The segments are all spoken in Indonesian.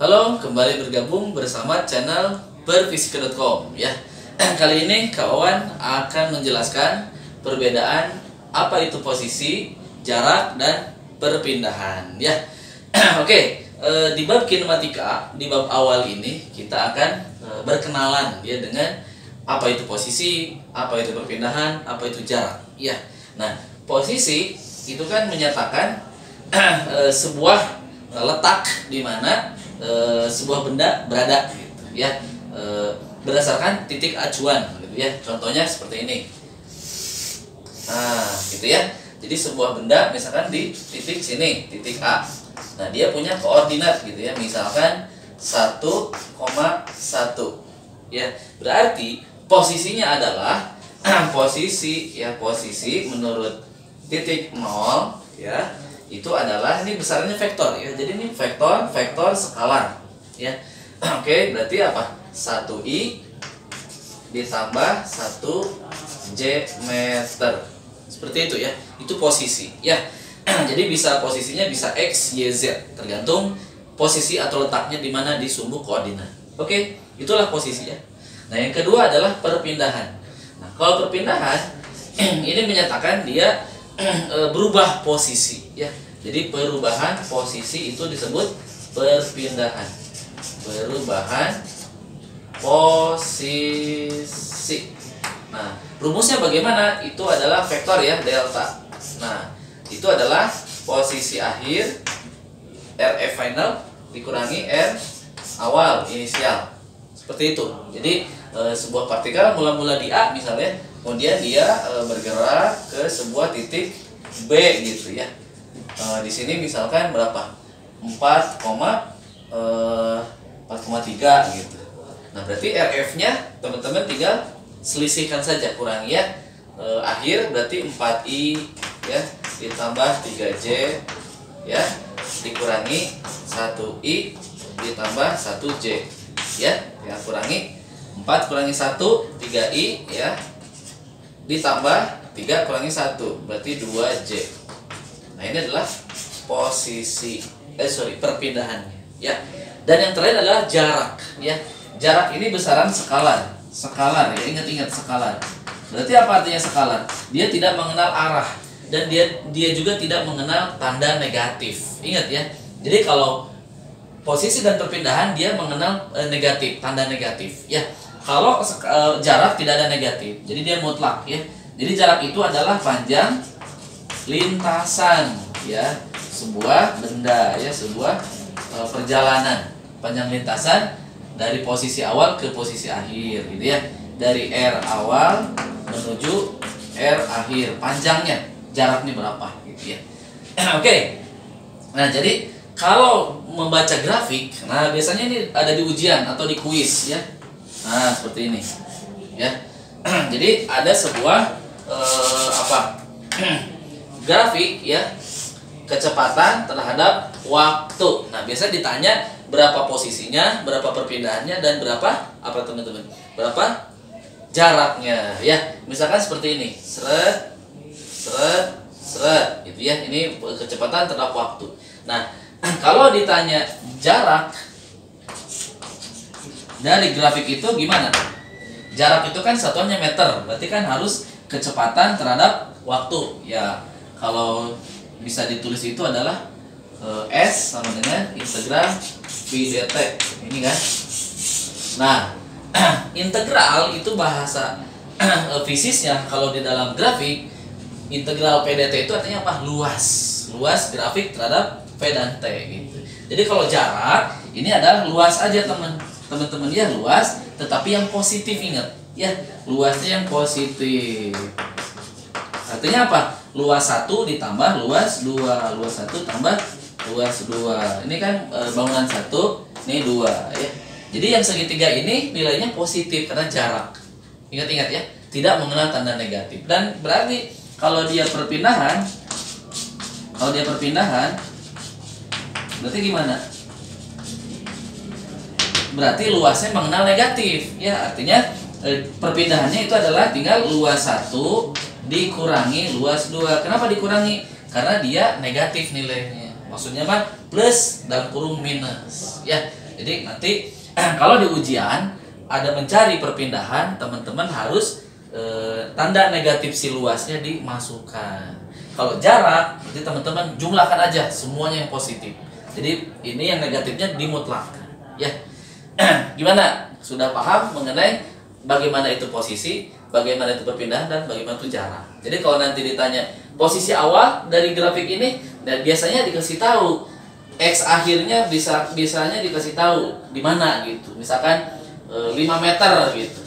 Halo, kembali bergabung bersama channel berfisika.com ya. Kali ini Kak Wawan akan menjelaskan perbedaan apa itu posisi, jarak dan perpindahan ya. Oke, eh, di bab kinematika, di bab awal ini kita akan eh, berkenalan ya dengan apa itu posisi, apa itu perpindahan, apa itu jarak ya. Nah, posisi itu kan menyatakan eh, sebuah letak di mana e, sebuah benda berada gitu ya. E, berdasarkan titik acuan gitu ya. Contohnya seperti ini. Nah gitu ya. Jadi sebuah benda misalkan di titik sini titik A. Nah dia punya koordinat gitu ya. Misalkan 1,1 ya. Berarti posisinya adalah posisi ya posisi menurut titik 0 ya itu adalah ini besarnya vektor ya. Jadi ini vektor vektor skalar ya. Oke, berarti apa? 1i ditambah 1j meter. Seperti itu ya. Itu posisi ya. Jadi bisa posisinya bisa x, y, z tergantung posisi atau letaknya di mana di sumbu koordinat. Oke, itulah posisi ya. Nah, yang kedua adalah perpindahan. Nah, kalau perpindahan ini menyatakan dia berubah posisi ya. Jadi perubahan posisi itu disebut perpindahan. Perubahan posisi. Nah, rumusnya bagaimana? Itu adalah vektor ya, delta. Nah, itu adalah posisi akhir RF final dikurangi R awal inisial. Seperti itu. Jadi e, sebuah partikel mula-mula di A misalnya, kemudian dia e, bergerak ke sebuah titik B gitu ya. E, di sini misalkan berapa? 4, eh, 4,3 gitu. Nah, berarti RF-nya teman-teman tinggal selisihkan saja kurangi ya. E, akhir berarti 4i ya ditambah 3j ya dikurangi 1i ditambah 1j ya ya kurangi 4 kurangi 1 3i ya ditambah 3 kurangi 1 berarti 2j nah ini adalah posisi eh sorry perpindahannya ya. Dan yang terakhir adalah jarak ya. Jarak ini besaran skalar skalar ya ingat-ingat skalar berarti apa artinya skalar dia tidak mengenal arah dan dia dia juga tidak mengenal tanda negatif ingat ya. Jadi kalau posisi dan perpindahan dia mengenal e, negatif tanda negatif ya kalau e, jarak tidak ada negatif jadi dia mutlak ya. Jadi jarak itu adalah panjang lintasan ya. Sebuah benda ya sebuah e, perjalanan panjang lintasan dari posisi awal ke posisi akhir gitu ya. Dari R awal menuju R akhir panjangnya jaraknya berapa gitu ya. Oke. Okay. nah jadi kalau membaca grafik nah biasanya ini ada di ujian atau di kuis ya nah seperti ini ya jadi ada sebuah eh, apa grafik ya kecepatan terhadap waktu nah biasanya ditanya berapa posisinya, berapa perpindahannya dan berapa apa teman-teman? Berapa jaraknya ya. Misalkan seperti ini. Seret seret seret gitu ya. Ini kecepatan terhadap waktu. Nah, kalau ditanya jarak dari grafik itu gimana? Jarak itu kan satuannya meter, berarti kan harus kecepatan terhadap waktu. Ya, kalau bisa ditulis itu adalah S sama dengan integral V dt ini kan? Nah integral itu bahasa fisiknya kalau di dalam grafik integral PDT itu artinya apa? Luas. Luas grafik terhadap V dan T gitu. Jadi kalau jarak ini adalah luas aja teman teman-teman ya luas tetapi yang positif ingat. Ya luasnya yang positif. Artinya apa? Luas satu ditambah luas dua luas satu tambah luas dua. Ini kan e, bangunan satu ini dua ya. Jadi yang segitiga ini nilainya positif karena jarak. Ingat-ingat ya tidak mengenal tanda negatif. Dan berarti kalau dia perpindahan kalau dia perpindahan berarti gimana berarti luasnya mengenal negatif ya artinya e, perpindahannya itu adalah tinggal luas satu dikurangi luas dua kenapa dikurangi karena dia negatif nilainya maksudnya apa plus dan kurung minus ya Jadi nanti kalau di ujian ada mencari perpindahan, teman-teman harus eh, tanda negatif si luasnya dimasukkan. Kalau jarak, jadi teman-teman jumlahkan aja semuanya yang positif. Jadi ini yang negatifnya dimutlakkan. Ya, gimana? Sudah paham mengenai bagaimana itu posisi, bagaimana itu perpindahan dan bagaimana itu jarak. Jadi kalau nanti ditanya posisi awal dari grafik ini, dan biasanya dikasih tahu x akhirnya bisa bisanya dikasih tahu di mana gitu. Misalkan 5 meter gitu.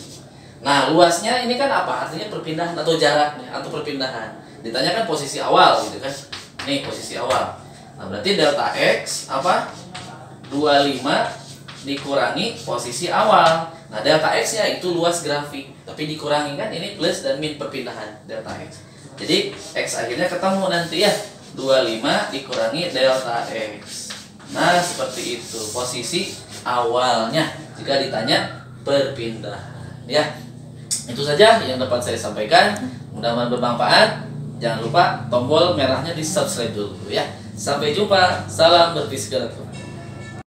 Nah, luasnya ini kan apa? Artinya perpindahan atau jaraknya atau perpindahan. Ditanyakan posisi awal gitu kan. Nih posisi awal. Nah, berarti delta X apa? 25 dikurangi posisi awal. Nah, delta X-nya itu luas grafik, tapi dikurangi kan ini plus dan min perpindahan delta X. Jadi X akhirnya ketemu nanti ya. 25 dikurangi delta X. Nah, seperti itu posisi awalnya jika ditanya perpindahan ya itu saja yang dapat saya sampaikan mudah-mudahan bermanfaat jangan lupa tombol merahnya di subscribe dulu ya sampai jumpa salam berpikir